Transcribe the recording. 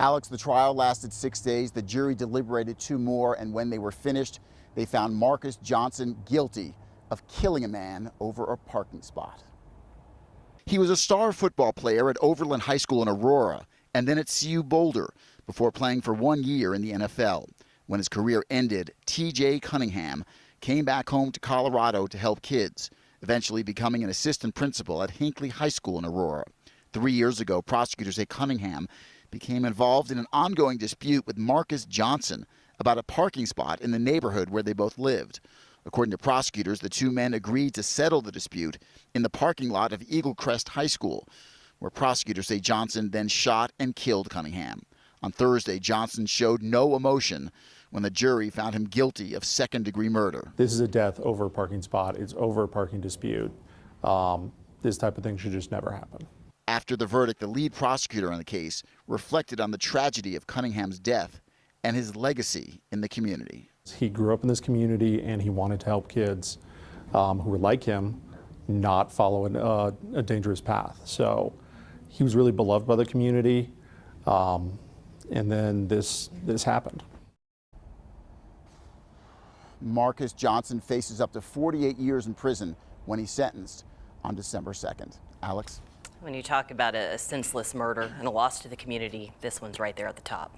Alex, the trial lasted six days. The jury deliberated two more, and when they were finished, they found Marcus Johnson guilty of killing a man over a parking spot. He was a star football player at Overland High School in Aurora and then at CU Boulder before playing for one year in the NFL. When his career ended, TJ Cunningham came back home to Colorado to help kids, eventually becoming an assistant principal at Hinkley High School in Aurora. Three years ago, prosecutors say Cunningham became involved in an ongoing dispute with Marcus Johnson about a parking spot in the neighborhood where they both lived. According to prosecutors, the two men agreed to settle the dispute in the parking lot of Eaglecrest High School, where prosecutors say Johnson then shot and killed Cunningham. On Thursday, Johnson showed no emotion when the jury found him guilty of second degree murder. This is a death over a parking spot, it's over a parking dispute. Um, this type of thing should just never happen. After the verdict, the lead prosecutor on the case reflected on the tragedy of Cunningham's death and his legacy in the community. He grew up in this community and he wanted to help kids um, who were like him not follow an, uh, a dangerous path. So he was really beloved by the community. Um, and then this, this happened. Marcus Johnson faces up to 48 years in prison when he's sentenced on December 2nd. Alex? When you talk about a senseless murder and a loss to the community, this one's right there at the top.